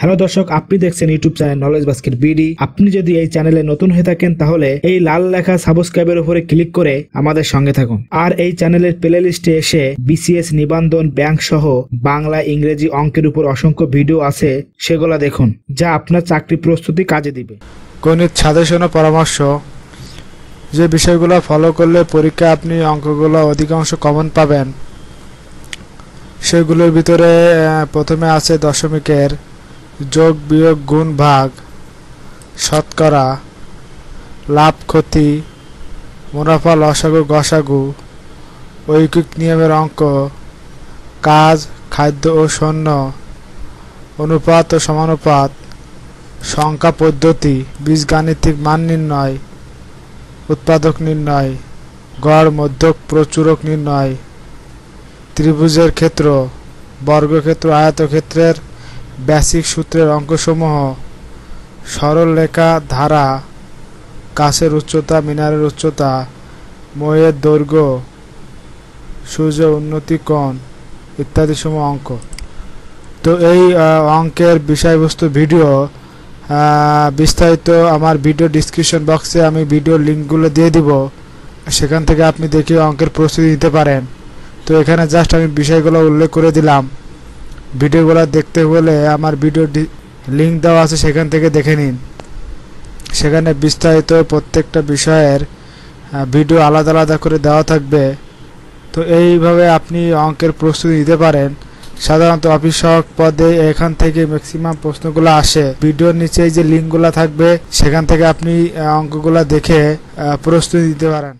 Hello দর্শক, আপনি দেখছেন YouTube channel Knowledge Basket BD আপনি যদি এই চ্যানেলে নতুন হয়ে থাকেন, তাহলে এই লাল লেখা সাবস্ক্রাইবের উপরে ক্লিক করে আমাদের সঙ্গে থাকুন। আর এই চ্যানেলের প্লে লিস্টে এসে বিসিএস নিবন্ধন ব্যাংক সহ বাংলা ইংরেজি অঙ্কের উপর অসংখ্য ভিডিও আছে, সেগুলো দেখুন, যা আপনার চাকরি প্রস্তুতি কাজে দিবে। গণিত সাজেশন পরামর্শ, যে বিষয়গুলো ফলো করলে পরীক্ষা আপনি অঙ্কগুলো অধিকাংশ কমন পাবেন। সেগুলোর ভিতরে প্রথমে আছে দশমিকের যোগ, বিয়োগ, গুণ, ভাগ, শতকরা, লাভ, ক্ষতি, মুনাফা, লসাগু, গসাগু, ঐকিক নিয়মের অঙ্ক, কাজ, খাদ্য ও সৈন্য, অনুপাত ও সমানুপাত, সংখ্যা পদ্ধতি, বীজগাণিতিক মান নির্ণয়, উৎপাদক নির্ণয়, গড়, মধ্যক, প্রচুরক নির্ণয়, ত্রিভুজের ক্ষেত্র, বর্গক্ষেত্র, আয়তক্ষেত্রের বেসিক সূত্রের অঙ্কসমূহ সরল রেখা ধারা, কাছের উচ্চতা, মিনারের উচ্চতা ময়ের দৈর্ঘ্য, সূর্য উন্নতি কোণ ইত্যাদি সমূহ অঙ্ক। তো এই অঙ্কের বিষয়বস্তু ভিডিও বিস্তারিত আমার ভিডিও ডিসক্রিপশন বক্সে আমি ভিডিও লিঙ্কগুলো দিয়ে দিব। সেখান থেকে আপনি দেখে অঙ্কের প্রস্তুতি নিতে পারেন। তো এখানে জাস্ট আমি বিষয়গুলো উল্লেখ করে দিলাম। ভিডিওগুলো দেখতে হলে আমার ভিডিও লিঙ্ক দেওয়া আছে, সেখান থেকে দেখে নিন। সেখানে বিস্তারিত প্রত্যেকটা বিষয়ের ভিডিও আলাদা আলাদা করে দেওয়া থাকবে। তো এইভাবে আপনি অঙ্কের প্রস্তুতি নিতে পারেন। সাধারণত অফিস সহায়ক পদে এখান থেকে ম্যাক্সিমাম প্রশ্নগুলো আসে। ভিডিওর নিচে যে লিঙ্কগুলো থাকবে, সেখান থেকে আপনি অঙ্কগুলো দেখে প্রস্তুতি দিতে পারেন।